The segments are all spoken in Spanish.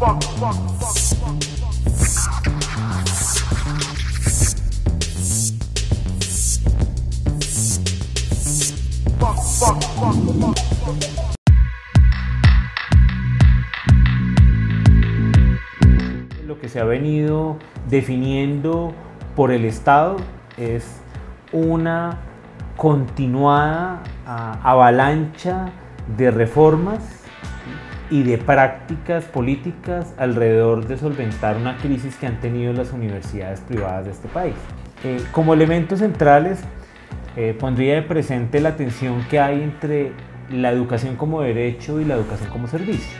Lo que se ha venido definiendo por el Estado es una continuada ah, avalancha de reformas y de prácticas políticas alrededor de solventar una crisis que han tenido las universidades privadas de este país. Eh, como elementos centrales, eh, pondría de presente la tensión que hay entre la educación como derecho y la educación como servicio.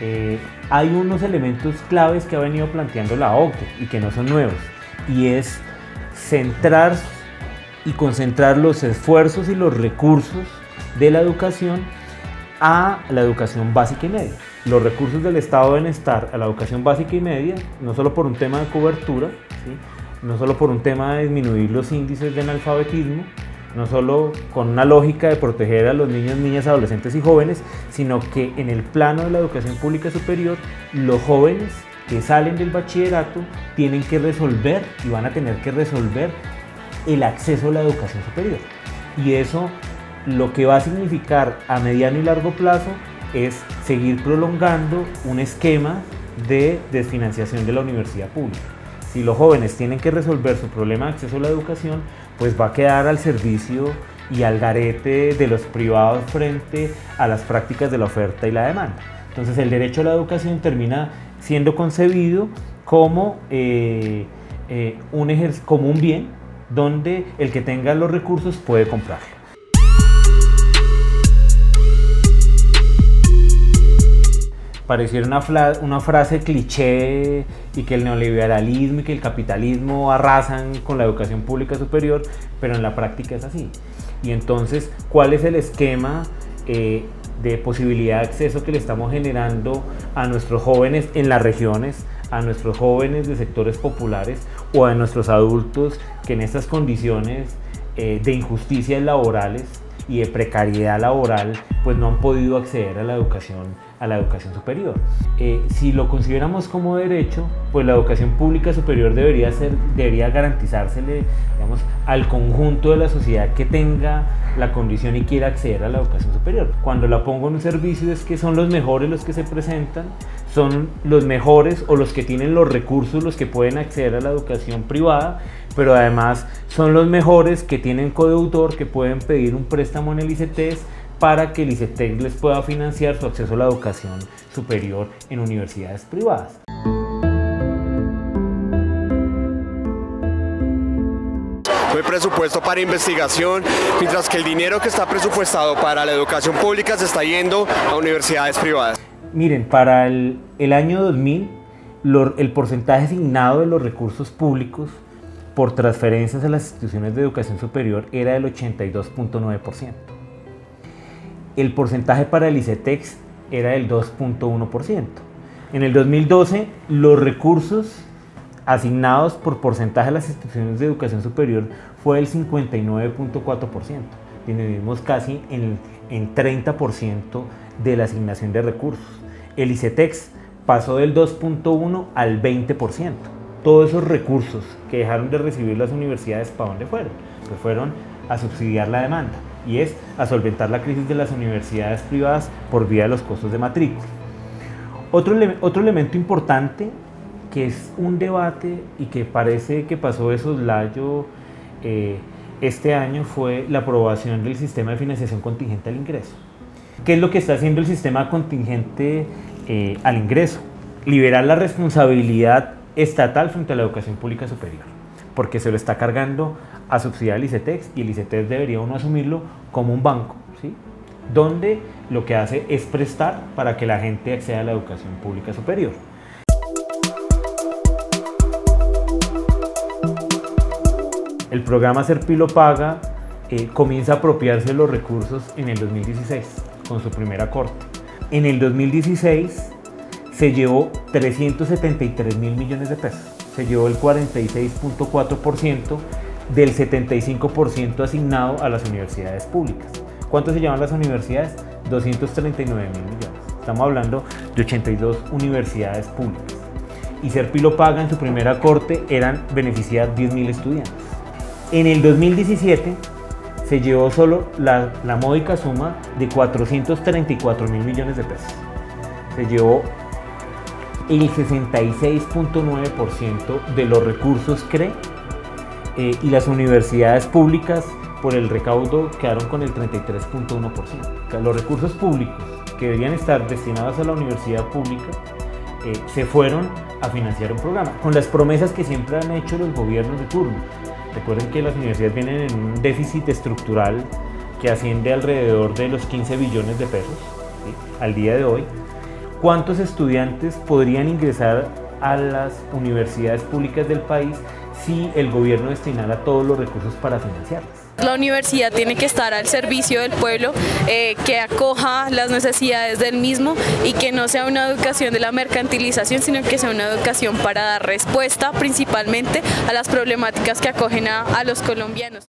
Eh, hay unos elementos claves que ha venido planteando la OCDE y que no son nuevos, y es centrar y concentrar los esfuerzos y los recursos de la educación a la educación básica y media. Los recursos del estado deben estar a la educación básica y media, no solo por un tema de cobertura, no solo por un tema de disminuir los índices de analfabetismo, no solo con una lógica de proteger a los niños, niñas, adolescentes y jóvenes, sino que en el plano de la educación pública superior, los jóvenes que salen del bachillerato tienen que resolver y van a tener que resolver el acceso a la educación superior. Y eso lo que va a significar a mediano y largo plazo es seguir prolongando un esquema de desfinanciación de la universidad pública. Si los jóvenes tienen que resolver su problema de acceso a la educación, pues va a quedar al servicio y al garete de los privados frente a las prácticas de la oferta y la demanda. Entonces el derecho a la educación termina siendo concebido como, eh, eh, un, un bien donde el que tenga los recursos puede comprarlo. Pareciera una, una, frase cliché y que el neoliberalismo y que el capitalismo arrasan con la educación pública superior, pero en la práctica es así. Y entonces, ¿cuál es el esquema eh, de posibilidad de acceso que le estamos generando a nuestros jóvenes en las regiones, a nuestros jóvenes de sectores populares o a nuestros adultos que en estas condiciones eh, de injusticias laborales y de precariedad laboral pues no han podido acceder a la educación a la educación superior. Eh, si lo consideramos como derecho, pues la educación pública superior debería, ser, debería garantizársele al conjunto de la sociedad que tenga la condición y quiera acceder a la educación superior. Cuando la pongo en un servicio es que son los mejores los que se presentan, son los mejores o los que tienen los recursos los que pueden acceder a la educación privada, pero además son los mejores que tienen codeudor, que pueden pedir un préstamo en el ICTs para que el ICETEC les pueda financiar su acceso a la educación superior en universidades privadas. No hay presupuesto para investigación, mientras que el dinero que está presupuestado para la educación pública se está yendo a universidades privadas. Miren, para el, año 2000, el porcentaje asignado de los recursos públicos por transferencias a las instituciones de educación superior era del 82.9% el porcentaje para el ICETEX era del 2.1%. En el 2012, los recursos asignados por porcentaje a las instituciones de educación superior fue del 59.4%. Vivimos casi en, en 30% de la asignación de recursos. El ICETEX pasó del 2.1 al 20%. Todos esos recursos que dejaron de recibir las universidades, ¿para dónde fueron? Pues fueron a subsidiar la demanda y es a solventar la crisis de las universidades privadas por vía de los costos de matrícula. Otro, otro elemento importante que es un debate y que parece que pasó de soslayo eh, este año fue la aprobación del sistema de financiación contingente al ingreso. ¿Qué es lo que está haciendo el sistema contingente eh, al ingreso? Liberar la responsabilidad estatal frente a la educación pública superior, porque se lo está cargando a subsidiar el ICETEX y el ICETEX debería uno asumirlo como un banco, ¿sí? donde lo que hace es prestar para que la gente acceda a la educación pública superior. El programa Serpilo Paga eh, comienza a apropiarse de los recursos en el 2016 con su primera corte. En el 2016 se llevó 373 mil millones de pesos, se llevó el 46.4% del 75% asignado a las universidades públicas. ¿Cuánto se llevan las universidades? 239 mil millones. Estamos hablando de 82 universidades públicas. Y Serpilo Paga en su primera corte eran beneficiar 10.000 estudiantes. En el 2017 se llevó solo la, la módica suma de 434 mil millones de pesos. Se llevó el 66.9% de los recursos CRE eh, y las universidades públicas por el recaudo quedaron con el 33.1%. Los recursos públicos que deberían estar destinados a la universidad pública eh, se fueron a financiar un programa, con las promesas que siempre han hecho los gobiernos de turno. Recuerden que las universidades vienen en un déficit estructural que asciende alrededor de los 15 billones de pesos al día de hoy. ¿Cuántos estudiantes podrían ingresar a las universidades públicas del país si el gobierno destinara todos los recursos para financiarlas? La universidad tiene que estar al servicio del pueblo, eh, que acoja las necesidades del mismo y que no sea una educación de la mercantilización, sino que sea una educación para dar respuesta principalmente a las problemáticas que acogen a los colombianos.